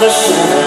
the sun.